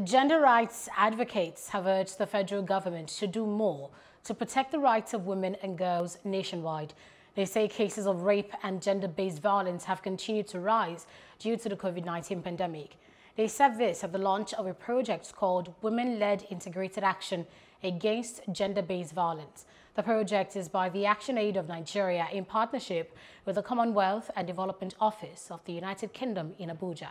Gender rights advocates have urged the federal government to do more to protect the rights of women and girls nationwide. They say cases of rape and gender-based violence have continued to rise due to the COVID-19 pandemic. They said this at the launch of a project called Women-Led Integrated Action Against Gender-Based Violence. The project is by the ActionAid of Nigeria in partnership with the Commonwealth and Development Office of the United Kingdom in Abuja.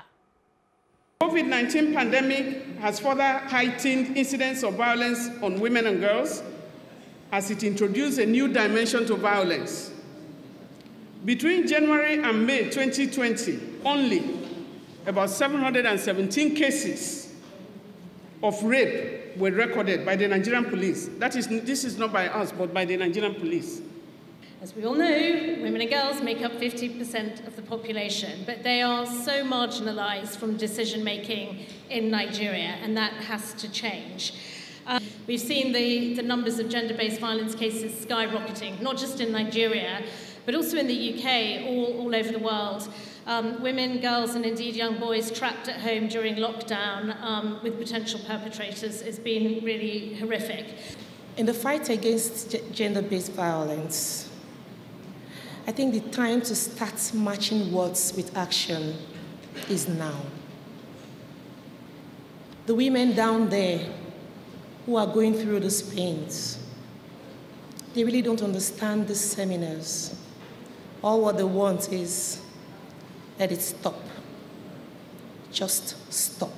COVID-19 pandemic has further heightened incidents of violence on women and girls as it introduced a new dimension to violence. Between January and May 2020, only about 717 cases of rape were recorded by the Nigerian police. That is, this is not by us, but by the Nigerian police. As we all know, women and girls make up 50% of the population, but they are so marginalised from decision making in Nigeria, and that has to change. Um, we've seen the, the numbers of gender based violence cases skyrocketing, not just in Nigeria, but also in the UK, all, all over the world. Um, women, girls, and indeed young boys trapped at home during lockdown um, with potential perpetrators has been really horrific. In the fight against gender based violence, I think the time to start matching words with action is now. The women down there who are going through these pains, they really don't understand the seminars. All what they want is let it stop. Just stop.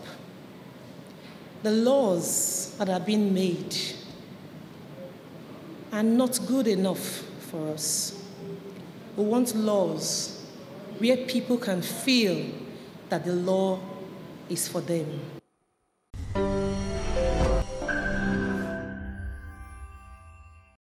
The laws that are being made are not good enough for us. We want laws where people can feel that the law is for them.